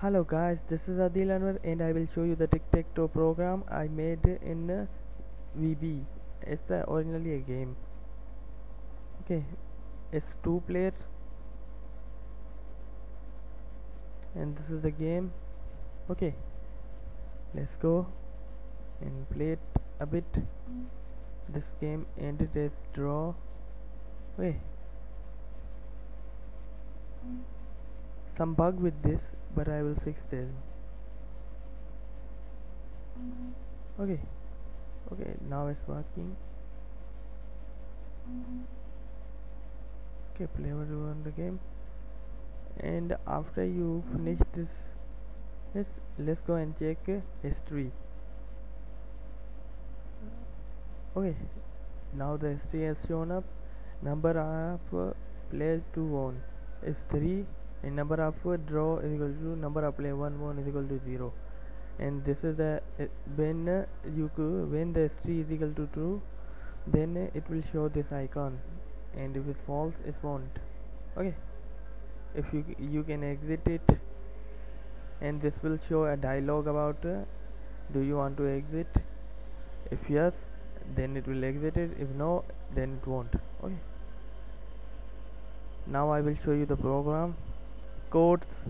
Hello guys, this is Adeel Anwar and I will show you the tic-tac-toe program I made in VB. It's uh, originally a game. Okay, it's two player and this is the game. Okay, let's go and play it a bit. This game ended as draw. Wait. some bug with this but I will fix this. Okay. Okay now it's working. Okay play on the game. And after you finish this yes let's go and check history. Okay now the history has shown up. Number of players to own is 3 and number of draw is equal to number of play 1 1 is equal to 0 and this is the uh, when uh, you when the string is equal to true then uh, it will show this icon. And if it's false it won't. Okay. If you you can exit it and this will show a dialog about do you want to exit? If yes then it will exit it. If no then it won't. Okay. Now I will show you the program codes.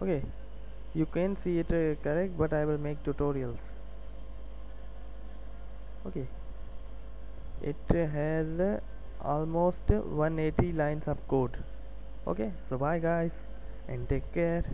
Okay you can see it uh, correct but I will make tutorials. Okay. It uh, has uh, almost 180 lines of code. Okay so bye guys and take care